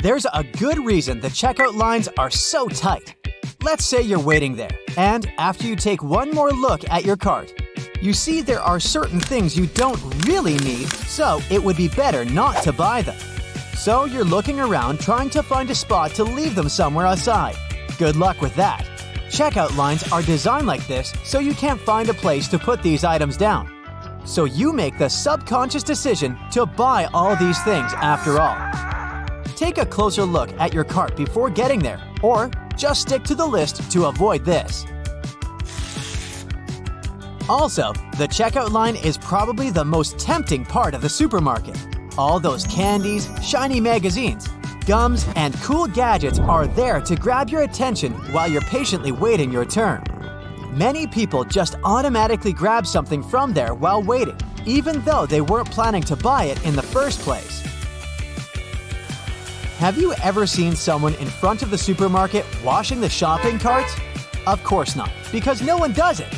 There's a good reason the checkout lines are so tight. Let's say you're waiting there, and after you take one more look at your cart, you see there are certain things you don't really need, so it would be better not to buy them. So you're looking around trying to find a spot to leave them somewhere aside. Good luck with that. Checkout lines are designed like this so you can't find a place to put these items down. So you make the subconscious decision to buy all these things after all. Take a closer look at your cart before getting there, or just stick to the list to avoid this. Also, the checkout line is probably the most tempting part of the supermarket. All those candies, shiny magazines, gums, and cool gadgets are there to grab your attention while you're patiently waiting your turn. Many people just automatically grab something from there while waiting, even though they weren't planning to buy it in the first place. Have you ever seen someone in front of the supermarket washing the shopping carts? Of course not, because no one does it.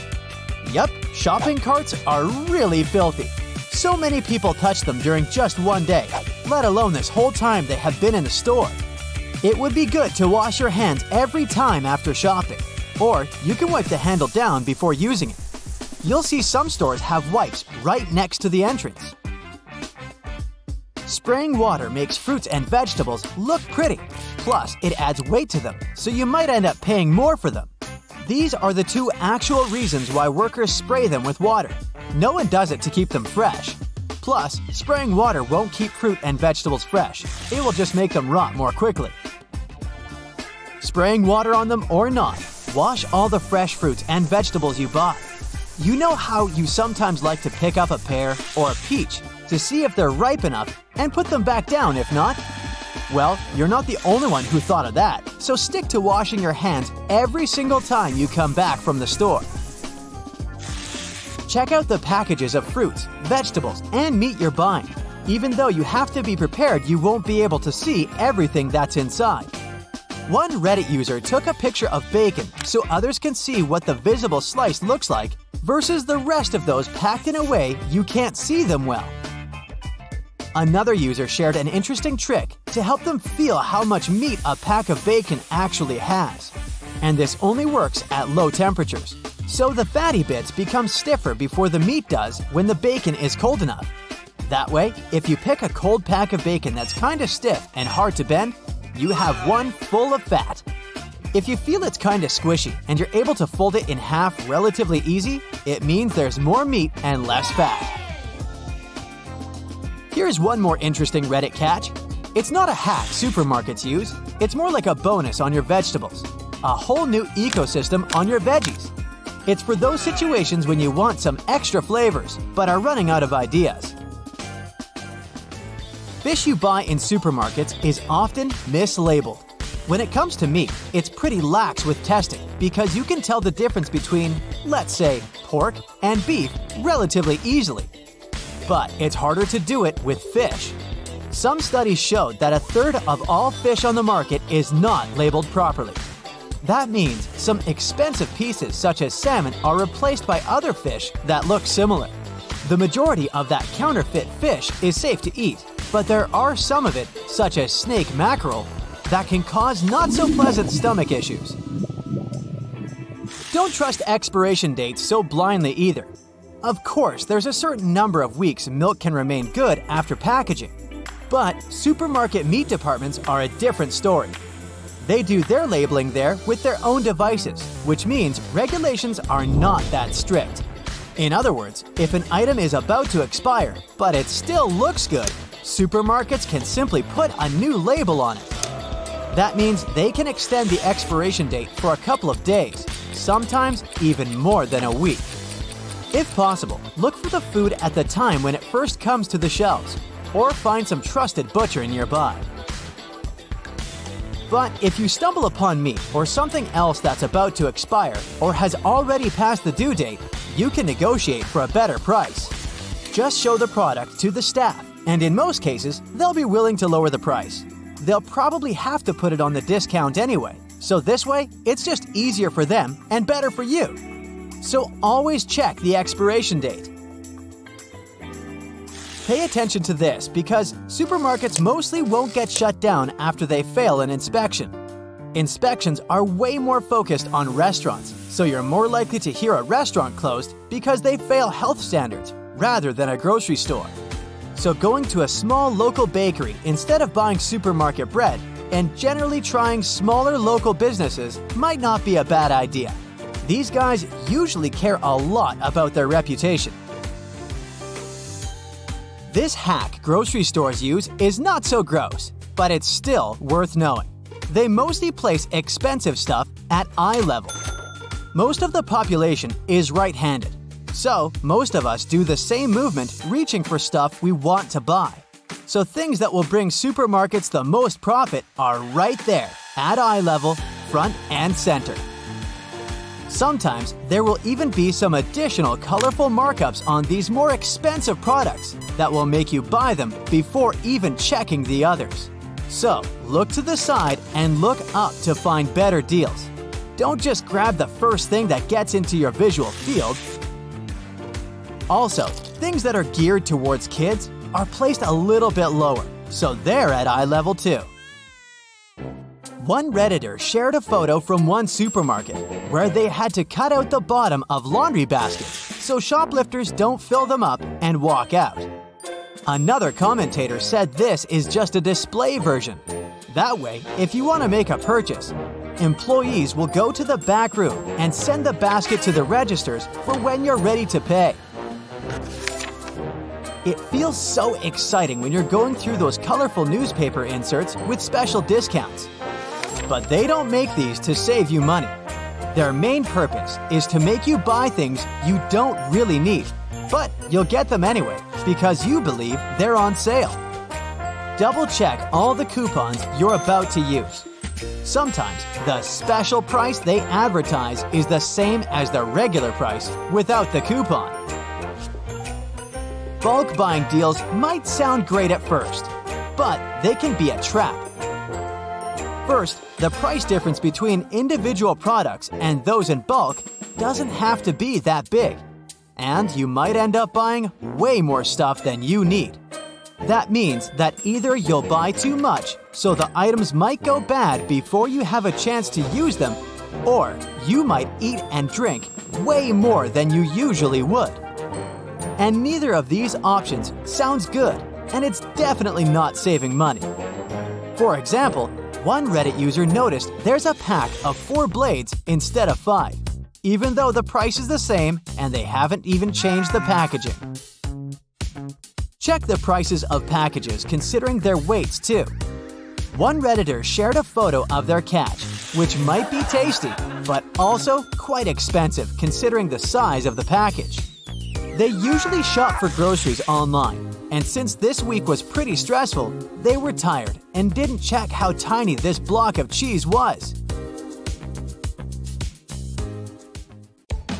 Yup, shopping carts are really filthy. So many people touch them during just one day, let alone this whole time they have been in the store. It would be good to wash your hands every time after shopping, or you can wipe the handle down before using it. You'll see some stores have wipes right next to the entrance. Spraying water makes fruits and vegetables look pretty. Plus, it adds weight to them, so you might end up paying more for them. These are the two actual reasons why workers spray them with water. No one does it to keep them fresh. Plus, spraying water won't keep fruit and vegetables fresh. It will just make them rot more quickly. Spraying water on them or not, wash all the fresh fruits and vegetables you buy. You know how you sometimes like to pick up a pear or a peach to see if they're ripe enough and put them back down if not? Well, you're not the only one who thought of that, so stick to washing your hands every single time you come back from the store. Check out the packages of fruits, vegetables, and meat you're buying. Even though you have to be prepared, you won't be able to see everything that's inside. One Reddit user took a picture of bacon so others can see what the visible slice looks like versus the rest of those packed in a way you can't see them well. Another user shared an interesting trick to help them feel how much meat a pack of bacon actually has. And this only works at low temperatures. So the fatty bits become stiffer before the meat does when the bacon is cold enough. That way, if you pick a cold pack of bacon that's kinda stiff and hard to bend, you have one full of fat. If you feel it's kinda squishy and you're able to fold it in half relatively easy, it means there's more meat and less fat. Here's one more interesting Reddit catch. It's not a hack supermarkets use, it's more like a bonus on your vegetables. A whole new ecosystem on your veggies. It's for those situations when you want some extra flavors, but are running out of ideas. Fish you buy in supermarkets is often mislabeled. When it comes to meat, it's pretty lax with testing because you can tell the difference between, let's say, pork and beef relatively easily. But it's harder to do it with fish. Some studies showed that a third of all fish on the market is not labeled properly. That means some expensive pieces such as salmon are replaced by other fish that look similar. The majority of that counterfeit fish is safe to eat, but there are some of it, such as snake mackerel, that can cause not so pleasant stomach issues. Don't trust expiration dates so blindly either. Of course, there's a certain number of weeks milk can remain good after packaging. But supermarket meat departments are a different story. They do their labeling there with their own devices, which means regulations are not that strict. In other words, if an item is about to expire, but it still looks good, supermarkets can simply put a new label on it. That means they can extend the expiration date for a couple of days, sometimes even more than a week. If possible, look for the food at the time when it first comes to the shelves, or find some trusted butcher nearby. But if you stumble upon meat or something else that's about to expire or has already passed the due date, you can negotiate for a better price. Just show the product to the staff, and in most cases, they'll be willing to lower the price. They'll probably have to put it on the discount anyway, so this way, it's just easier for them and better for you. So always check the expiration date. Pay attention to this because supermarkets mostly won't get shut down after they fail an inspection. Inspections are way more focused on restaurants, so you're more likely to hear a restaurant closed because they fail health standards rather than a grocery store. So, going to a small local bakery instead of buying supermarket bread and generally trying smaller local businesses might not be a bad idea. These guys usually care a lot about their reputation. This hack grocery stores use is not so gross, but it's still worth knowing. They mostly place expensive stuff at eye level. Most of the population is right handed, so most of us do the same movement reaching for stuff we want to buy. So things that will bring supermarkets the most profit are right there, at eye level, front and center. Sometimes there will even be some additional colorful markups on these more expensive products that will make you buy them before even checking the others. So, look to the side and look up to find better deals. Don't just grab the first thing that gets into your visual field. Also, things that are geared towards kids are placed a little bit lower, so they're at eye level too. One Redditor shared a photo from one supermarket where they had to cut out the bottom of laundry baskets so shoplifters don't fill them up and walk out. Another commentator said this is just a display version. That way, if you want to make a purchase, employees will go to the back room and send the basket to the registers for when you're ready to pay. It feels so exciting when you're going through those colorful newspaper inserts with special discounts. But they don't make these to save you money. Their main purpose is to make you buy things you don't really need, but you'll get them anyway because you believe they're on sale. Double check all the coupons you're about to use. Sometimes the special price they advertise is the same as the regular price without the coupon. Bulk buying deals might sound great at first, but they can be a trap. First, the price difference between individual products and those in bulk doesn't have to be that big, and you might end up buying way more stuff than you need. That means that either you'll buy too much, so the items might go bad before you have a chance to use them, or you might eat and drink way more than you usually would. And neither of these options sounds good, and it's definitely not saving money. For example, one Reddit user noticed there's a pack of four blades instead of five, even though the price is the same and they haven't even changed the packaging. Check the prices of packages considering their weights too. One Redditor shared a photo of their catch, which might be tasty, but also quite expensive considering the size of the package. They usually shop for groceries online, and since this week was pretty stressful, they were tired and didn't check how tiny this block of cheese was.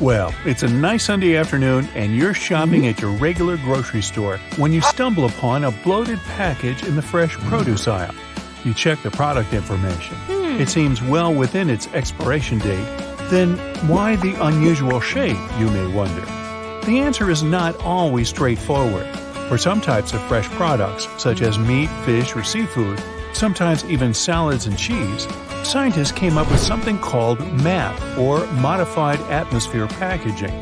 Well, it's a nice Sunday afternoon and you're shopping at your regular grocery store when you stumble upon a bloated package in the fresh produce aisle. You check the product information. It hmm. seems well within its expiration date. Then why the unusual shape, you may wonder? The answer is not always straightforward. For some types of fresh products, such as meat, fish, or seafood, sometimes even salads and cheese, scientists came up with something called MAP, or Modified Atmosphere Packaging,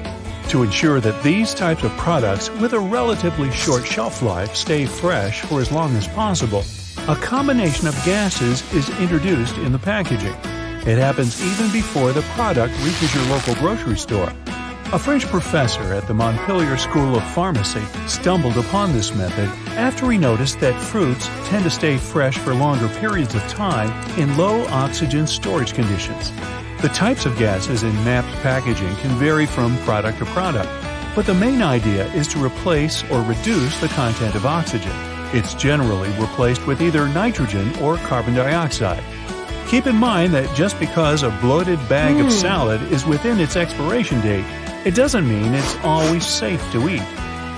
to ensure that these types of products with a relatively short shelf life stay fresh for as long as possible. A combination of gases is introduced in the packaging. It happens even before the product reaches your local grocery store. A French professor at the Montpellier School of Pharmacy stumbled upon this method after he noticed that fruits tend to stay fresh for longer periods of time in low oxygen storage conditions. The types of gases in MAP's packaging can vary from product to product, but the main idea is to replace or reduce the content of oxygen. It's generally replaced with either nitrogen or carbon dioxide. Keep in mind that just because a bloated bag of hmm. salad is within its expiration date, it doesn't mean it's always safe to eat.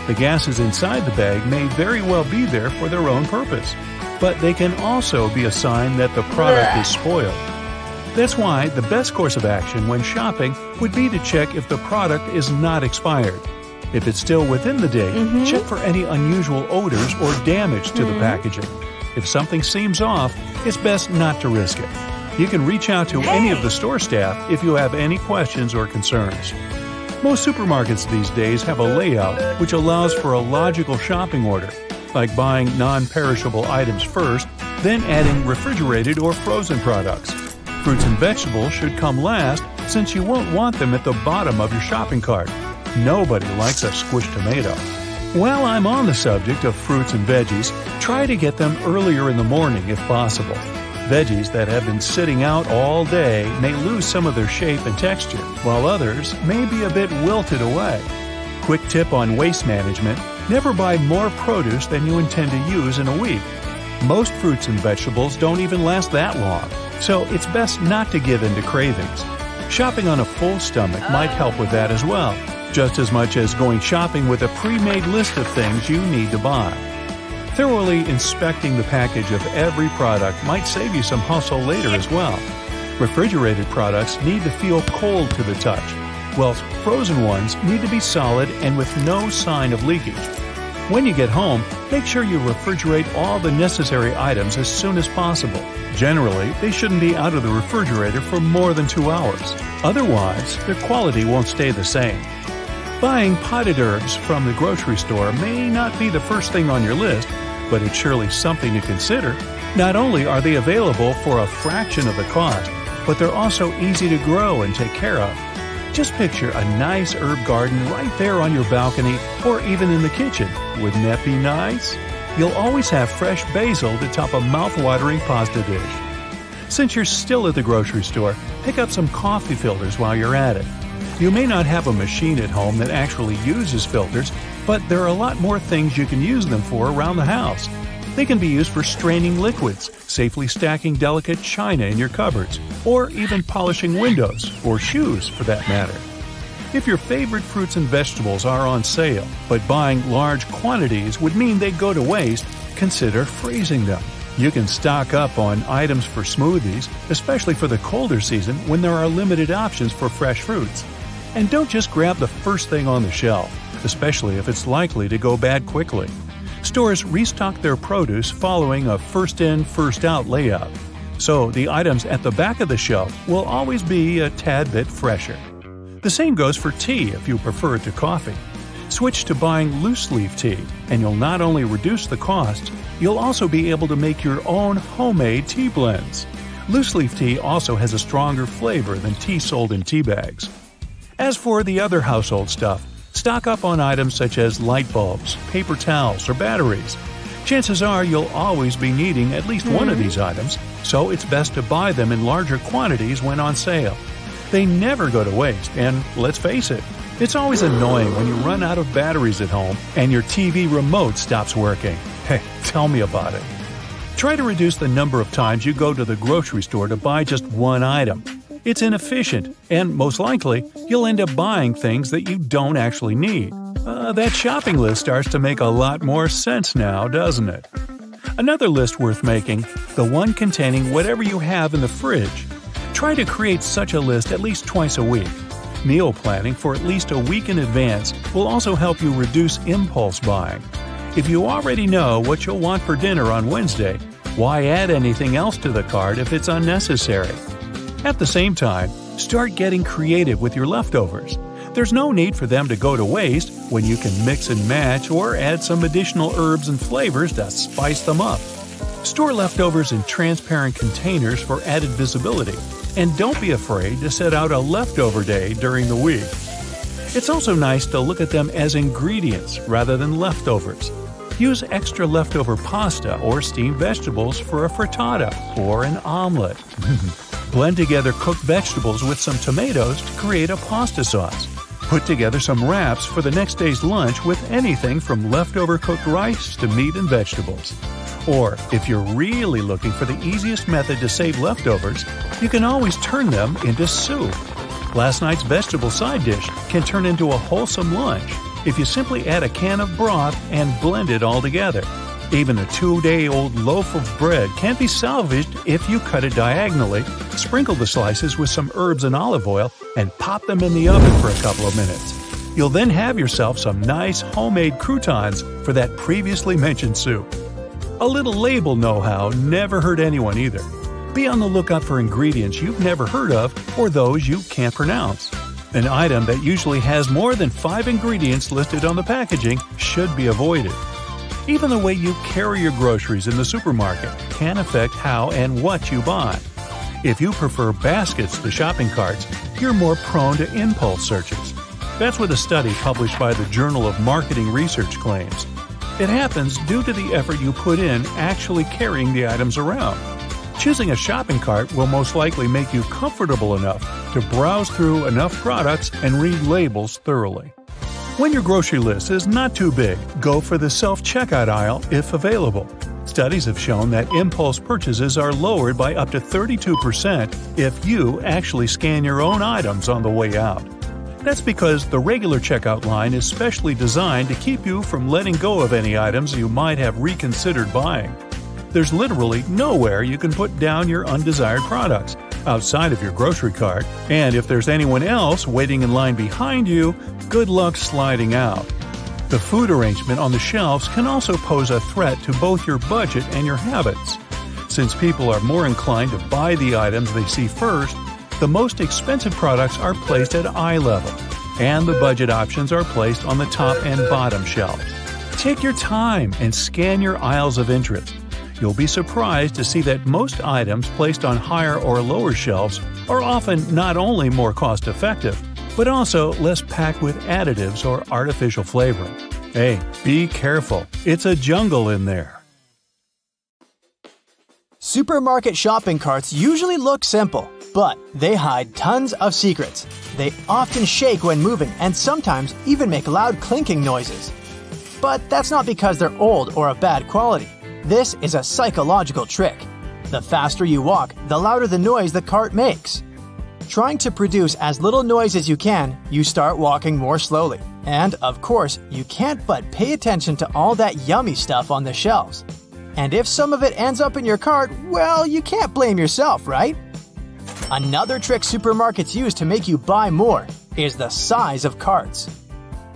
The gases inside the bag may very well be there for their own purpose, but they can also be a sign that the product is spoiled. That's why the best course of action when shopping would be to check if the product is not expired. If it's still within the date, Mhm. check for any unusual odors or damage to the packaging. If something seems off, it's best not to risk it. You can reach out to any of the store staff if you have any questions or concerns. Most supermarkets these days have a layout which allows for a logical shopping order, like buying non perishable items first, then adding refrigerated or frozen products. Fruits and vegetables should come last since you won't want them at the bottom of your shopping cart. Nobody likes a squished tomato. While I'm on the subject of fruits and veggies, try to get them earlier in the morning if possible. Veggies that have been sitting out all day may lose some of their shape and texture, while others may be a bit wilted away. Quick tip on waste management never buy more produce than you intend to use in a week. Most fruits and vegetables don't even last that long, so it's best not to give in to cravings. Shopping on a full stomach might help with that as well, just as much as going shopping with a pre made list of things you need to buy. Thoroughly inspecting the package of every product might save you some hustle later as well. Refrigerated products need to feel cold to the touch, whilst frozen ones need to be solid and with no sign of leakage. When you get home, make sure you refrigerate all the necessary items as soon as possible. Generally, they shouldn't be out of the refrigerator for more than two hours. Otherwise, their quality won't stay the same. Buying potted herbs from the grocery store may not be the first thing on your list, but it's surely something to consider. Not only are they available for a fraction of the cost, but they're also easy to grow and take care of. Just picture a nice herb garden right there on your balcony or even in the kitchen. Wouldn't that be nice? You'll always have fresh basil to top a mouth-watering pasta dish. Since you're still at the grocery store, pick up some coffee filters while you're at it. You may not have a machine at home that actually uses filters, but there are a lot more things you can use them for around the house. They can be used for straining liquids, safely stacking delicate china in your cupboards, or even polishing windows, or shoes for that matter. If your favorite fruits and vegetables are on sale, but buying large quantities would mean they go to waste, consider freezing them. You can stock up on items for smoothies, especially for the colder season when there are limited options for fresh fruits. And don't just grab the first thing on the shelf, especially if it's likely to go bad quickly. Stores restock their produce following a first in, first out layout. So the items at the back of the shelf will always be a tad bit fresher. The same goes for tea if you prefer it to coffee. Switch to buying loose leaf tea, and you'll not only reduce the cost, you'll also be able to make your own homemade tea blends. Loose leaf tea also has a stronger flavor than tea sold in tea bags. As for the other household stuff, stock up on items such as light bulbs, paper towels, or batteries. Chances are you'll always be needing at least one of mm-hmm. these items, so it's best to buy them in larger quantities when on sale. They never go to waste, and let's face it, it's always annoying when you run out of batteries at home and your TV remote stops working. Hey, tell me about it. Try to reduce the number of times you go to the grocery store to buy just one item. It's inefficient, and most likely, you'll end up buying things that you don't actually need. Uh, that shopping list starts to make a lot more sense now, doesn't it? Another list worth making the one containing whatever you have in the fridge. Try to create such a list at least twice a week. Meal planning for at least a week in advance will also help you reduce impulse buying. If you already know what you'll want for dinner on Wednesday, why add anything else to the cart if it's unnecessary? At the same time, start getting creative with your leftovers. There's no need for them to go to waste when you can mix and match or add some additional herbs and flavors to spice them up. Store leftovers in transparent containers for added visibility, and don't be afraid to set out a leftover day during the week. It's also nice to look at them as ingredients rather than leftovers. Use extra leftover pasta or steamed vegetables for a frittata or an omelet. Blend together cooked vegetables with some tomatoes to create a pasta sauce. Put together some wraps for the next day's lunch with anything from leftover cooked rice to meat and vegetables. Or, if you're really looking for the easiest method to save leftovers, you can always turn them into soup. Last night's vegetable side dish can turn into a wholesome lunch if you simply add a can of broth and blend it all together. Even a two day old loaf of bread can be salvaged if you cut it diagonally, sprinkle the slices with some herbs and olive oil, and pop them in the oven for a couple of minutes. You'll then have yourself some nice homemade croutons for that previously mentioned soup. A little label know how never hurt anyone either. Be on the lookout for ingredients you've never heard of or those you can't pronounce. An item that usually has more than five ingredients listed on the packaging should be avoided. Even the way you carry your groceries in the supermarket can affect how and what you buy. If you prefer baskets to shopping carts, you're more prone to impulse searches. That's what a study published by the Journal of Marketing Research claims. It happens due to the effort you put in actually carrying the items around. Choosing a shopping cart will most likely make you comfortable enough to browse through enough products and read labels thoroughly. When your grocery list is not too big, go for the self checkout aisle if available. Studies have shown that impulse purchases are lowered by up to 32% if you actually scan your own items on the way out. That's because the regular checkout line is specially designed to keep you from letting go of any items you might have reconsidered buying. There's literally nowhere you can put down your undesired products outside of your grocery cart, and if there's anyone else waiting in line behind you, good luck sliding out. The food arrangement on the shelves can also pose a threat to both your budget and your habits. Since people are more inclined to buy the items they see first, the most expensive products are placed at eye level, and the budget options are placed on the top and bottom shelves. Take your time and scan your aisles of interest. You'll be surprised to see that most items placed on higher or lower shelves are often not only more cost effective, but also less packed with additives or artificial flavoring. Hey, be careful, it's a jungle in there. Supermarket shopping carts usually look simple, but they hide tons of secrets. They often shake when moving and sometimes even make loud clinking noises. But that's not because they're old or of bad quality. This is a psychological trick. The faster you walk, the louder the noise the cart makes. Trying to produce as little noise as you can, you start walking more slowly. And, of course, you can't but pay attention to all that yummy stuff on the shelves. And if some of it ends up in your cart, well, you can't blame yourself, right? Another trick supermarkets use to make you buy more is the size of carts.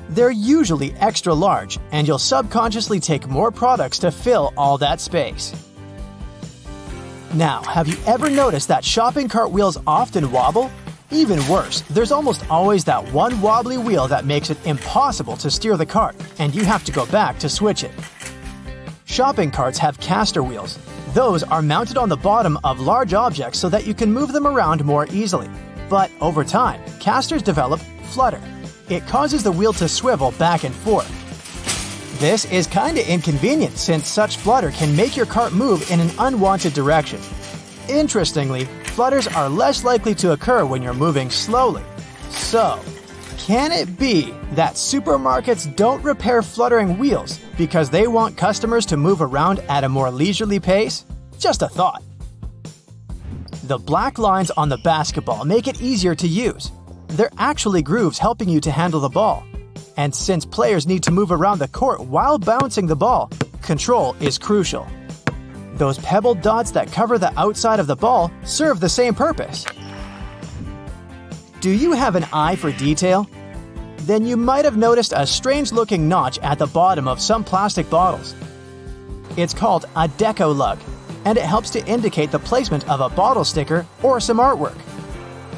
They're usually extra large, and you'll subconsciously take more products to fill all that space. Now, have you ever noticed that shopping cart wheels often wobble? Even worse, there's almost always that one wobbly wheel that makes it impossible to steer the cart, and you have to go back to switch it. Shopping carts have caster wheels. Those are mounted on the bottom of large objects so that you can move them around more easily. But over time, casters develop flutter. It causes the wheel to swivel back and forth. This is kinda inconvenient since such flutter can make your cart move in an unwanted direction. Interestingly, flutters are less likely to occur when you're moving slowly. So, can it be that supermarkets don't repair fluttering wheels because they want customers to move around at a more leisurely pace? Just a thought. The black lines on the basketball make it easier to use. They're actually grooves helping you to handle the ball. And since players need to move around the court while bouncing the ball, control is crucial. Those pebbled dots that cover the outside of the ball serve the same purpose. Do you have an eye for detail? Then you might have noticed a strange looking notch at the bottom of some plastic bottles. It's called a deco lug, and it helps to indicate the placement of a bottle sticker or some artwork.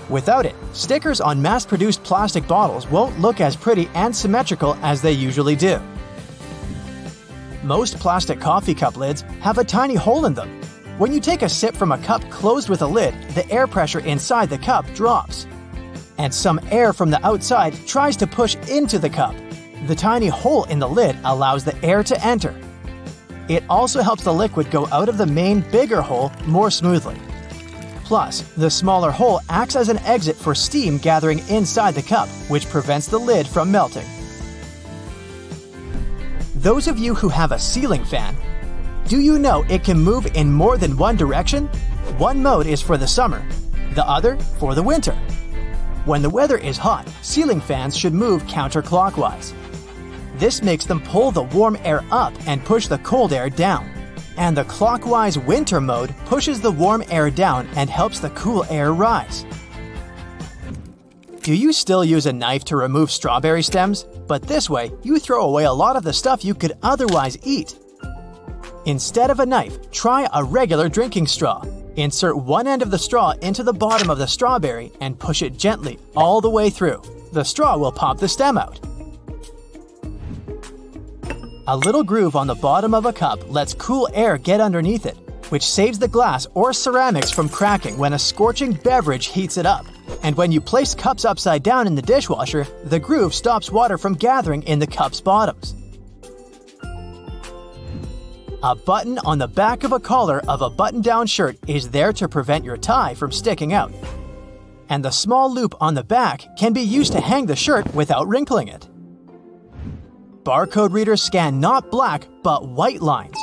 Without it, stickers on mass produced plastic bottles won't look as pretty and symmetrical as they usually do. Most plastic coffee cup lids have a tiny hole in them. When you take a sip from a cup closed with a lid, the air pressure inside the cup drops. And some air from the outside tries to push into the cup. The tiny hole in the lid allows the air to enter. It also helps the liquid go out of the main bigger hole more smoothly. Plus, the smaller hole acts as an exit for steam gathering inside the cup, which prevents the lid from melting. Those of you who have a ceiling fan, do you know it can move in more than one direction? One mode is for the summer, the other for the winter. When the weather is hot, ceiling fans should move counterclockwise. This makes them pull the warm air up and push the cold air down. And the clockwise winter mode pushes the warm air down and helps the cool air rise. Do you still use a knife to remove strawberry stems? But this way, you throw away a lot of the stuff you could otherwise eat. Instead of a knife, try a regular drinking straw. Insert one end of the straw into the bottom of the strawberry and push it gently all the way through. The straw will pop the stem out. A little groove on the bottom of a cup lets cool air get underneath it, which saves the glass or ceramics from cracking when a scorching beverage heats it up. And when you place cups upside down in the dishwasher, the groove stops water from gathering in the cup's bottoms. A button on the back of a collar of a button down shirt is there to prevent your tie from sticking out. And the small loop on the back can be used to hang the shirt without wrinkling it. Barcode readers scan not black but white lines.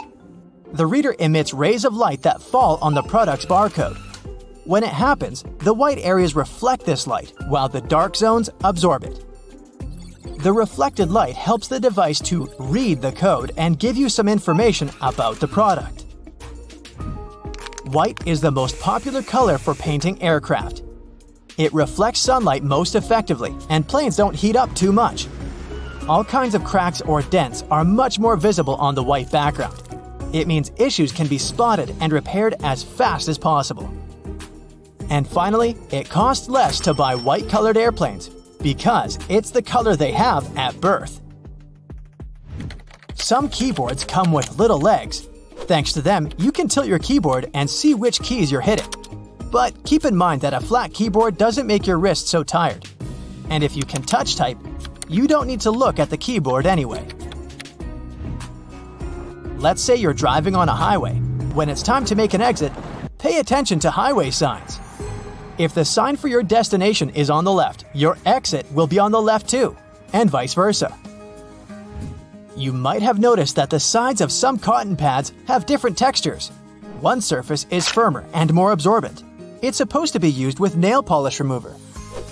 The reader emits rays of light that fall on the product's barcode, when it happens, the white areas reflect this light, while the dark zones absorb it. The reflected light helps the device to read the code and give you some information about the product. White is the most popular color for painting aircraft. It reflects sunlight most effectively, and planes don't heat up too much. All kinds of cracks or dents are much more visible on the white background. It means issues can be spotted and repaired as fast as possible. And finally, it costs less to buy white colored airplanes because it's the color they have at birth. Some keyboards come with little legs. Thanks to them, you can tilt your keyboard and see which keys you're hitting. But keep in mind that a flat keyboard doesn't make your wrist so tired. And if you can touch type, you don't need to look at the keyboard anyway. Let's say you're driving on a highway. When it's time to make an exit, pay attention to highway signs. If the sign for your destination is on the left, your exit will be on the left too, and vice versa. You might have noticed that the sides of some cotton pads have different textures. One surface is firmer and more absorbent. It's supposed to be used with nail polish remover.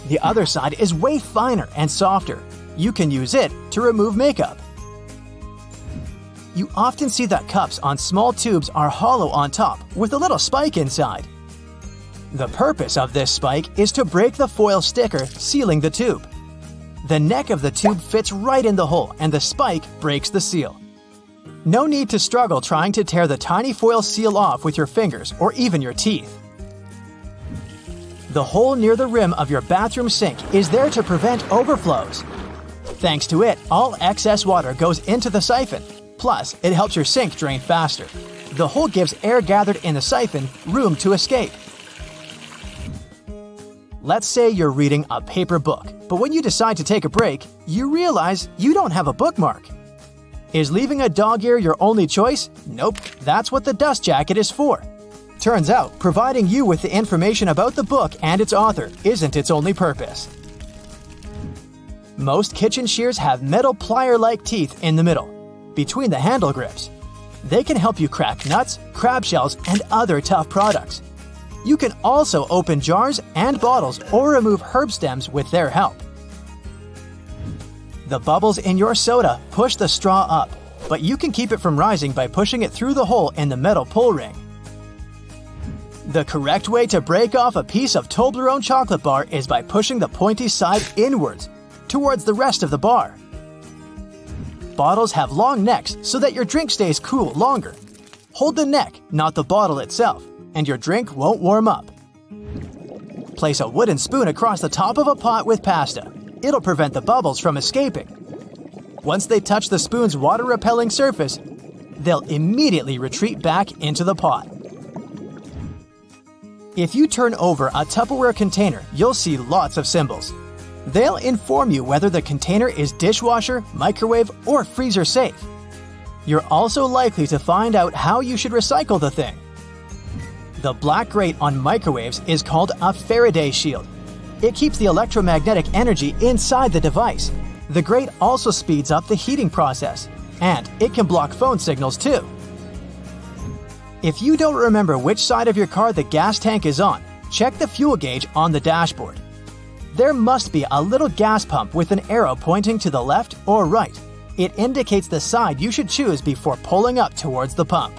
The other side is way finer and softer. You can use it to remove makeup. You often see that cups on small tubes are hollow on top with a little spike inside. The purpose of this spike is to break the foil sticker sealing the tube. The neck of the tube fits right in the hole and the spike breaks the seal. No need to struggle trying to tear the tiny foil seal off with your fingers or even your teeth. The hole near the rim of your bathroom sink is there to prevent overflows. Thanks to it, all excess water goes into the siphon. Plus, it helps your sink drain faster. The hole gives air gathered in the siphon room to escape. Let's say you're reading a paper book, but when you decide to take a break, you realize you don't have a bookmark. Is leaving a dog ear your only choice? Nope, that's what the dust jacket is for. Turns out, providing you with the information about the book and its author isn't its only purpose. Most kitchen shears have metal plier like teeth in the middle, between the handle grips. They can help you crack nuts, crab shells, and other tough products. You can also open jars and bottles or remove herb stems with their help. The bubbles in your soda push the straw up, but you can keep it from rising by pushing it through the hole in the metal pull ring. The correct way to break off a piece of Toblerone chocolate bar is by pushing the pointy side inwards, towards the rest of the bar. Bottles have long necks so that your drink stays cool longer. Hold the neck, not the bottle itself and your drink won't warm up. Place a wooden spoon across the top of a pot with pasta. It'll prevent the bubbles from escaping. Once they touch the spoon's water repelling surface, they'll immediately retreat back into the pot. If you turn over a Tupperware container, you'll see lots of symbols. They'll inform you whether the container is dishwasher, microwave, or freezer safe. You're also likely to find out how you should recycle the thing. The black grate on microwaves is called a Faraday shield. It keeps the electromagnetic energy inside the device. The grate also speeds up the heating process, and it can block phone signals too. If you don't remember which side of your car the gas tank is on, check the fuel gauge on the dashboard. There must be a little gas pump with an arrow pointing to the left or right. It indicates the side you should choose before pulling up towards the pump.